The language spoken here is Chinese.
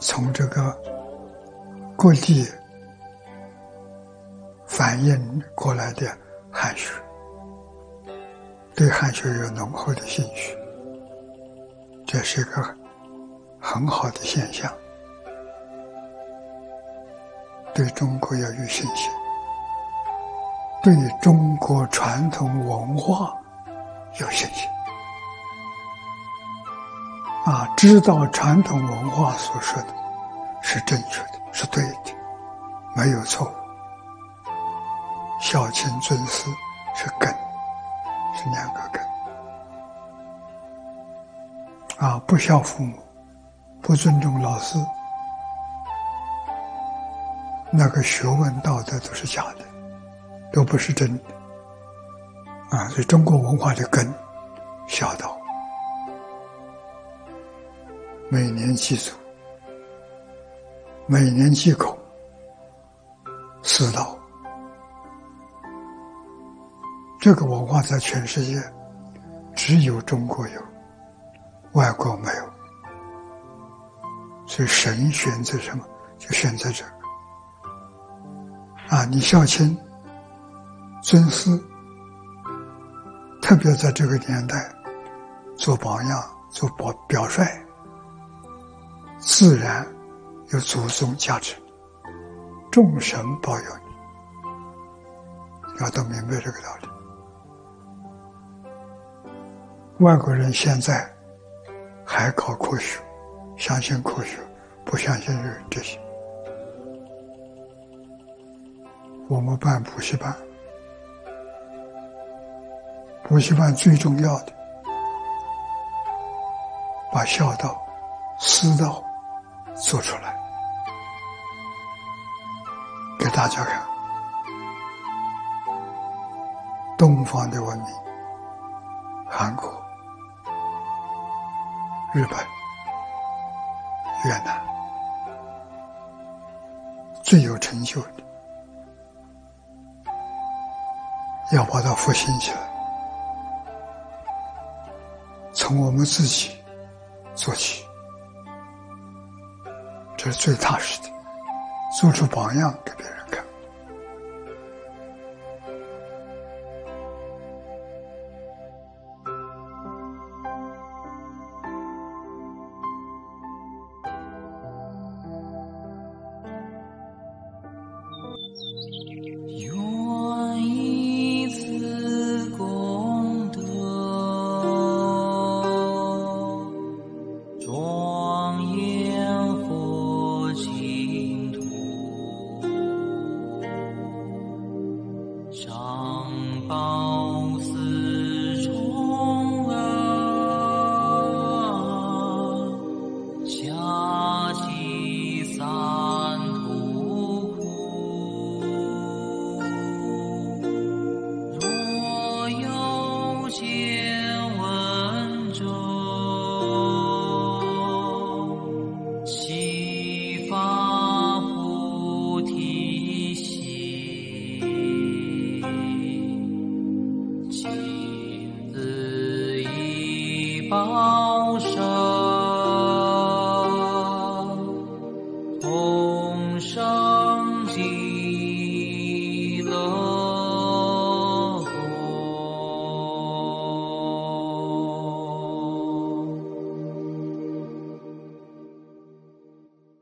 从这个各地反映过来的汉学，对汉学有浓厚的兴趣，这是一个很好的现象。对中国要有信心，对中国传统文化有信心。啊，知道传统文化所说的，是正确的，是对的，没有错误。孝亲尊师是根，是两个根。啊，不孝父母，不尊重老师，那个学问道德都是假的，都不是真的。啊，所以中国文化的根，孝道。每年祭祖，每年祭孔，四道。这个文化在全世界只有中国有，外国没有。所以神选择什么，就选择这个。啊，你孝亲、尊师，特别在这个年代，做榜样、做表表率。自然有祖宗加持，众神保佑你，要都明白这个道理。外国人现在还搞科学，相信科学，不相信这些。我们办补习班，补习班最重要的，把孝道、师道。做出来，给大家看，东方的文明，韩国、日本、越南最有成就的，要把它复兴起来，从我们自己做起。这是最踏实的，做出榜样给别人看。上报。同生计。